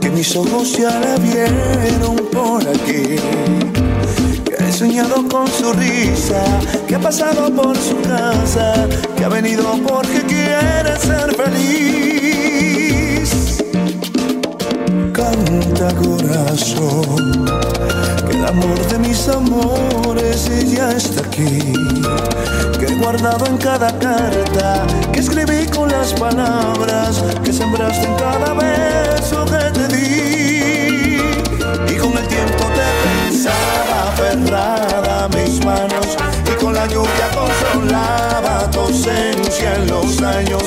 que mis ojos ya la vieron por aquí. Que ha soñado con su risa, que ha pasado por su casa, que ha venido porque quiere. Corazón, que el amor de mis amores ya está aquí. Que he guardado en cada carta, que escribí con las palabras que sembraste en cada beso que te di. Y con el tiempo te pensaba aferrada a mis manos y con la lluvia consolaba tu ausencia en los años